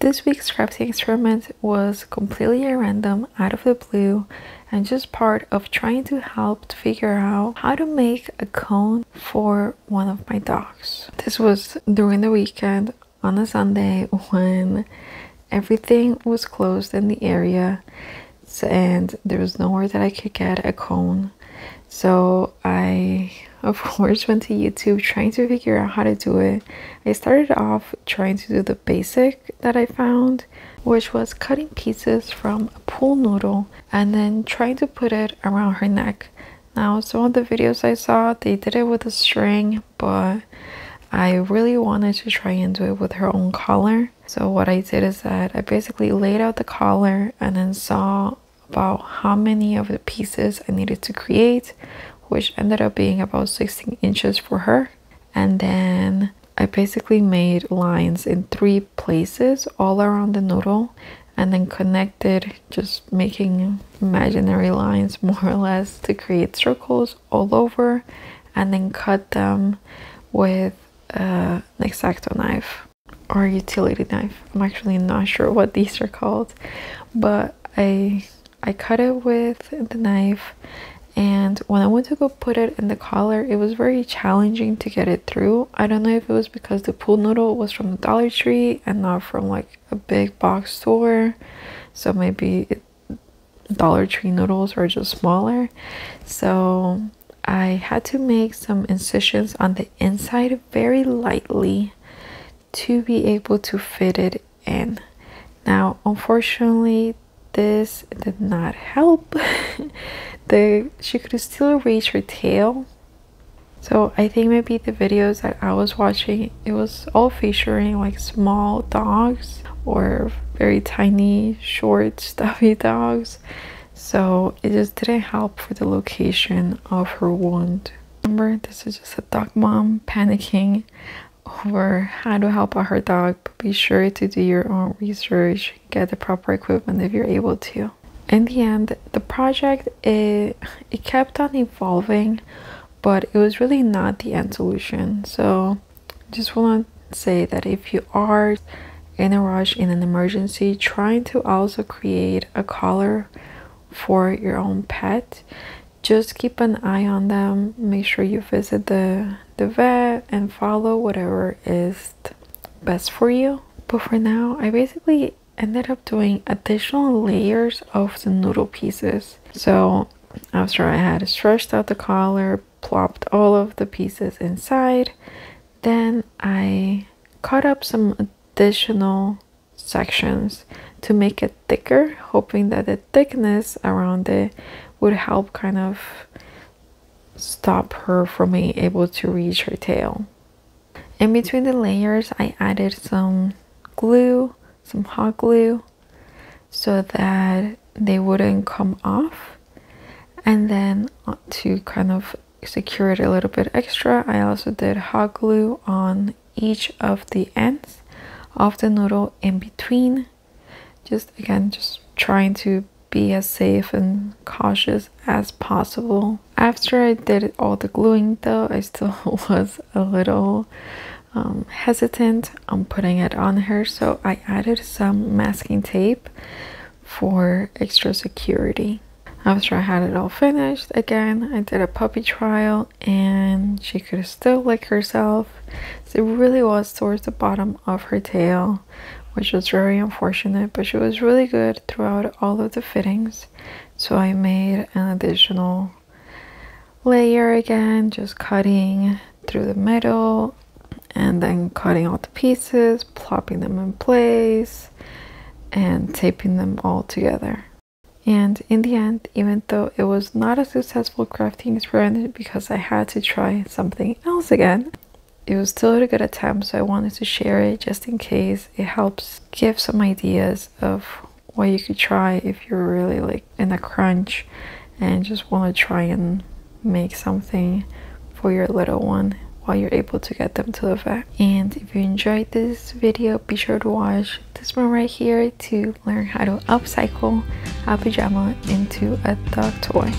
This week's crafting experiment was completely random, out of the blue, and just part of trying to help to figure out how to make a cone for one of my dogs. This was during the weekend on a Sunday when everything was closed in the area and there was nowhere that I could get a cone. So I, of course, went to YouTube trying to figure out how to do it. I started off trying to do the basic that I found, which was cutting pieces from a pool noodle and then trying to put it around her neck. Now, some of the videos I saw, they did it with a string, but I really wanted to try and do it with her own collar. So what I did is that I basically laid out the collar and then saw about how many of the pieces I needed to create, which ended up being about 16 inches for her. And then I basically made lines in three places all around the noodle and then connected just making imaginary lines more or less to create circles all over and then cut them with uh, an X-Acto knife or utility knife. I'm actually not sure what these are called, but I I cut it with the knife and when I went to go put it in the collar, it was very challenging to get it through. I don't know if it was because the pool noodle was from the Dollar Tree and not from like a big box store. So maybe it, Dollar Tree noodles are just smaller. So I had to make some incisions on the inside very lightly to be able to fit it in. Now, unfortunately, this did not help. the she could still reach her tail. So I think maybe the videos that I was watching, it was all featuring like small dogs or very tiny, short, stuffy dogs. So it just didn't help for the location of her wound. Remember, this is just a dog mom panicking over how to help out her dog, but be sure to do your own research, get the proper equipment if you're able to. In the end, the project it, it kept on evolving, but it was really not the end solution. So just want to say that if you are in a rush in an emergency, trying to also create a collar for your own pet, just keep an eye on them. Make sure you visit the the vet and follow whatever is best for you. But for now, I basically ended up doing additional layers of the noodle pieces. So after I had stretched out the collar, plopped all of the pieces inside, then I cut up some additional sections to make it thicker, hoping that the thickness around it would help kind of stop her from being able to reach her tail. In between the layers, I added some glue, some hot glue, so that they wouldn't come off. And then uh, to kind of secure it a little bit extra, I also did hot glue on each of the ends of the noodle in between. Just again, just trying to be as safe and cautious as possible. After I did all the gluing though, I still was a little um, hesitant on putting it on her so I added some masking tape for extra security. After I had it all finished, again, I did a puppy trial and she could still lick herself. So it really was towards the bottom of her tail which was very unfortunate, but she was really good throughout all of the fittings. So I made an additional layer again, just cutting through the middle and then cutting all the pieces, plopping them in place, and taping them all together. And in the end, even though it was not a successful crafting experiment because I had to try something else again, it was still a good attempt so i wanted to share it just in case. It helps give some ideas of what you could try if you're really like in a crunch and just want to try and make something for your little one while you're able to get them to the vet. And if you enjoyed this video be sure to watch this one right here to learn how to upcycle a pajama into a dog toy